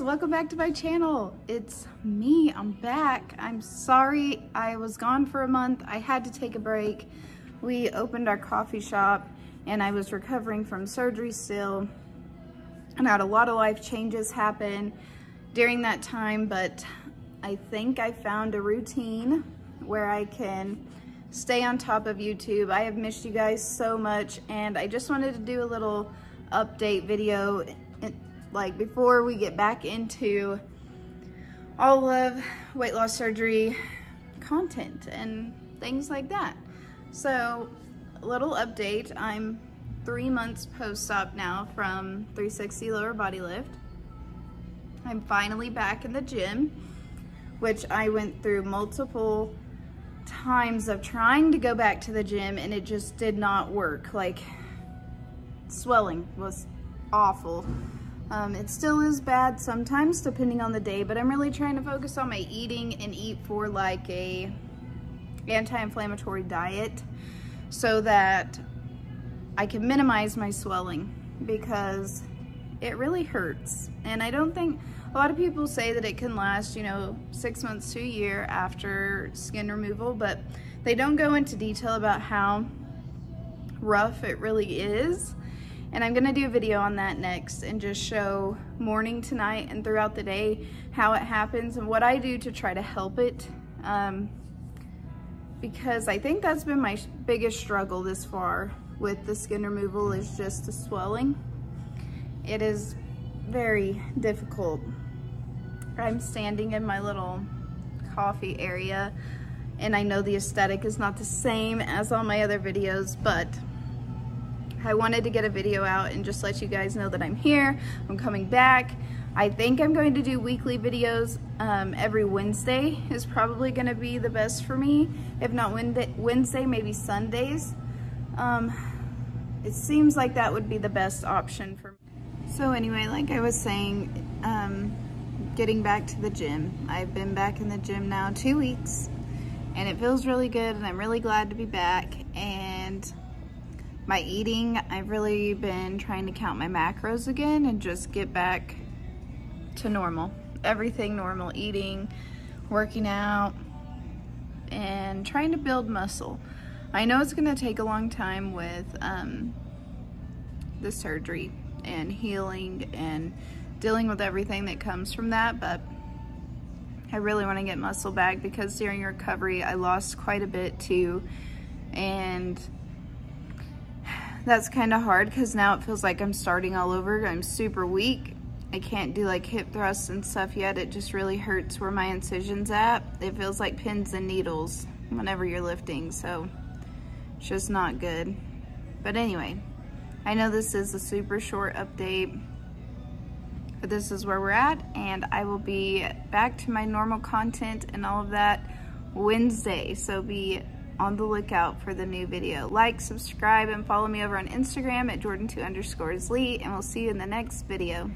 welcome back to my channel. It's me, I'm back. I'm sorry I was gone for a month. I had to take a break. We opened our coffee shop and I was recovering from surgery still and I had a lot of life changes happen during that time, but I think I found a routine where I can stay on top of YouTube. I have missed you guys so much and I just wanted to do a little update video like before we get back into all of weight loss surgery content and things like that. So a little update, I'm three months post-op now from 360 lower body lift. I'm finally back in the gym, which I went through multiple times of trying to go back to the gym and it just did not work. Like swelling was awful. Um, it still is bad sometimes depending on the day, but I'm really trying to focus on my eating and eat for like a anti-inflammatory diet so that I can minimize my swelling because it really hurts. And I don't think, a lot of people say that it can last, you know, six months to a year after skin removal, but they don't go into detail about how rough it really is. And I'm gonna do a video on that next and just show morning to night and throughout the day how it happens and what I do to try to help it. Um, because I think that's been my biggest struggle this far with the skin removal is just the swelling. It is very difficult. I'm standing in my little coffee area and I know the aesthetic is not the same as all my other videos, but I wanted to get a video out and just let you guys know that I'm here. I'm coming back. I think I'm going to do weekly videos. Um, every Wednesday is probably going to be the best for me. If not Wednesday, maybe Sundays. Um, it seems like that would be the best option for me. So anyway, like I was saying, um, getting back to the gym. I've been back in the gym now two weeks and it feels really good and I'm really glad to be back. And my eating, I've really been trying to count my macros again and just get back to normal. Everything normal, eating, working out, and trying to build muscle. I know it's gonna take a long time with um, the surgery and healing and dealing with everything that comes from that, but I really wanna get muscle back because during recovery I lost quite a bit too and that's kind of hard because now it feels like I'm starting all over. I'm super weak. I can't do like hip thrusts and stuff yet. It just really hurts where my incision's at. It feels like pins and needles whenever you're lifting, so it's just not good. But anyway, I know this is a super short update, but this is where we're at, and I will be back to my normal content and all of that Wednesday, so be on the lookout for the new video. Like, subscribe, and follow me over on Instagram at Jordyn2 underscore Lee, and we'll see you in the next video.